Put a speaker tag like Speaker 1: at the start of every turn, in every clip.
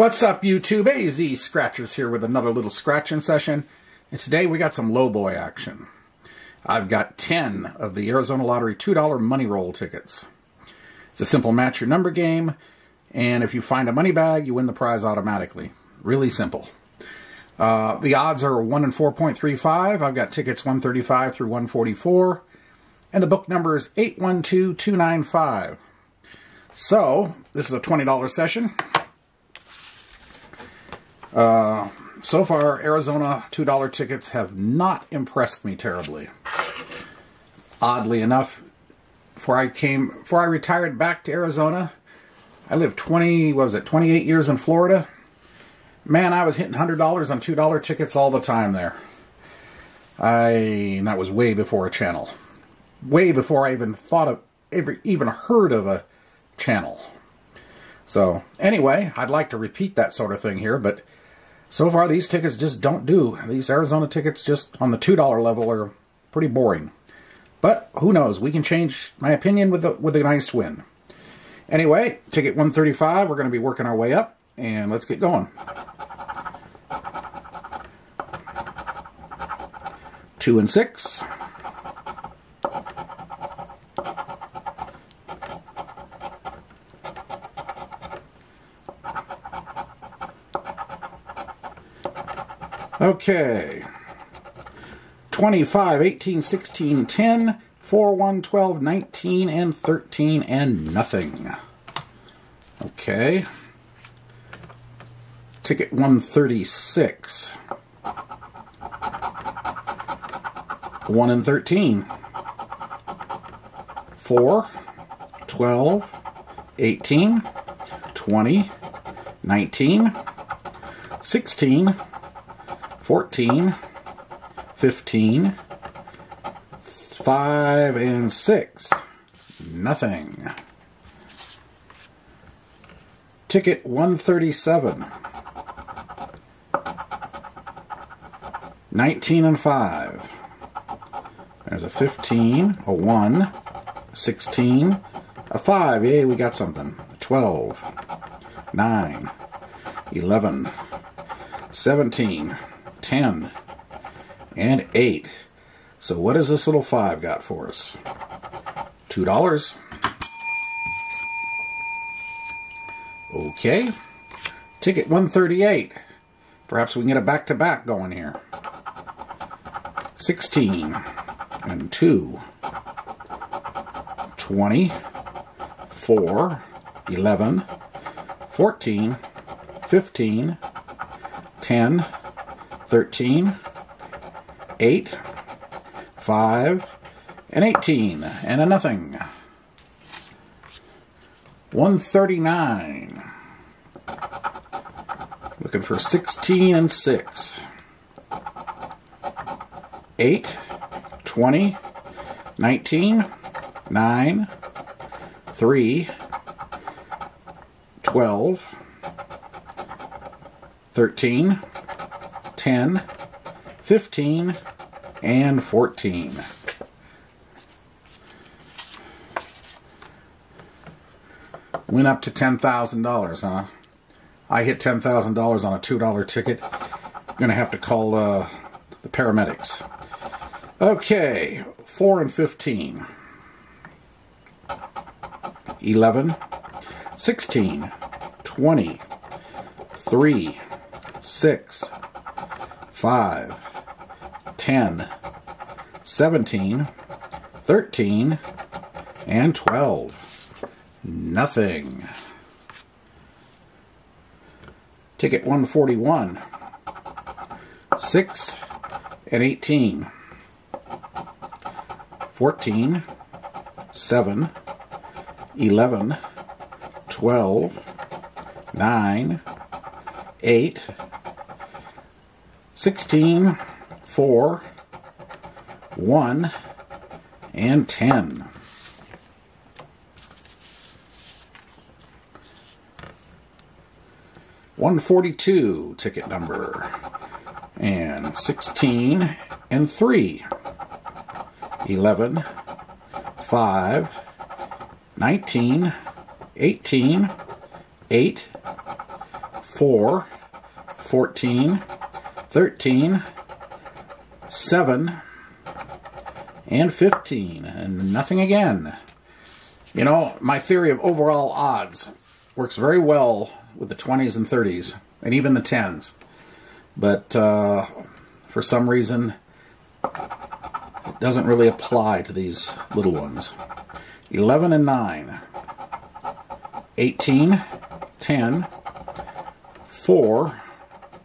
Speaker 1: What's up, YouTube? AZ Scratchers here with another little scratching session. And today we got some low boy action. I've got 10 of the Arizona Lottery $2 money roll tickets. It's a simple match your number game, and if you find a money bag, you win the prize automatically. Really simple. Uh, the odds are 1 in 4.35. I've got tickets 135 through 144, and the book number is 812295. So, this is a $20 session. Uh, so far, Arizona $2 tickets have not impressed me terribly. Oddly enough, before I came, before I retired back to Arizona, I lived 20, what was it, 28 years in Florida. Man, I was hitting $100 on $2 tickets all the time there. I, that was way before a channel. Way before I even thought of, ever, even heard of a channel. So, anyway, I'd like to repeat that sort of thing here, but so far, these tickets just don't do. These Arizona tickets, just on the $2 level, are pretty boring. But who knows? We can change my opinion with a, with a nice win. Anyway, ticket 135, we're going to be working our way up, and let's get going. Two and six. Okay. 25, 18, 16, 10, 4, 1, 12, 19, and 13, and nothing. Okay. Ticket 136. 1 and 13. 4, 12, 18, 20, 19, 16, 14, 15, 5, and 6. Nothing. Ticket 137. 19 and 5. There's a 15, a 1, 16, a 5. Yay, we got something. 12, 9, 11, 17, 10, and 8. So what has this little 5 got for us? $2. Okay. Ticket 138. Perhaps we can get a back-to-back -back going here. 16 and 2. 20, 4, 11, 14, 15, 10, 13, 8, 5, and 18, and a nothing. 139. Looking for 16 and 6. 8, 20, 19, 9, 3, 12, 13, 10, 15, and 14. Went up to $10,000, huh? I hit $10,000 on a $2 ticket. Gonna have to call uh, the paramedics. Okay, 4 and 15. 11, 16, 20, 3, 6, 5, 10, 17, 13, and 12. Nothing. Ticket 141. 6 and 18. 14, 7, 11, 12, 9, 8, 16, 4, 1, and 10. One forty two ticket number and sixteen and three. 11, 5, 19, 18, 8, 4, 14, 13, 7, and 15, and nothing again. You know, my theory of overall odds works very well with the 20s and 30s, and even the 10s. But uh, for some reason, it doesn't really apply to these little ones. 11 and 9, 18, 10, 4,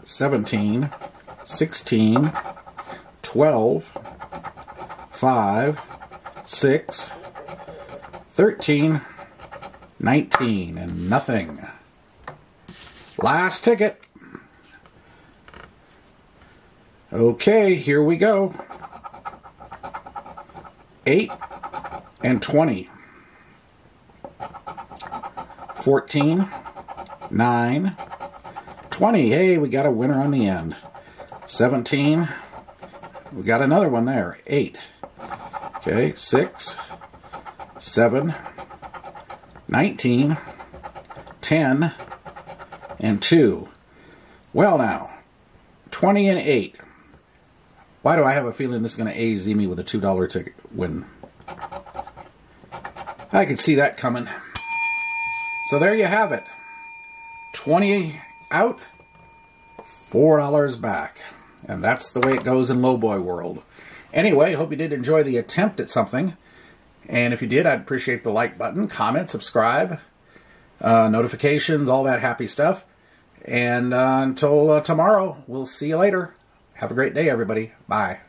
Speaker 1: 17, 16, 12, 5, 6, 13, 19, and nothing. Last ticket. Okay, here we go. 8 and 20. 14, 9, 20. Hey, we got a winner on the end. 17. We got another one there. 8. Okay, 6, 7, 19, 10, and 2. Well, now, 20 and 8. Why do I have a feeling this is going to AZ me with a $2 ticket win? I could see that coming. So there you have it. 20 out, $4 back. And that's the way it goes in Lowboy world. Anyway, hope you did enjoy the attempt at something. And if you did, I'd appreciate the like button, comment, subscribe, uh, notifications, all that happy stuff. And uh, until uh, tomorrow, we'll see you later. Have a great day, everybody. Bye.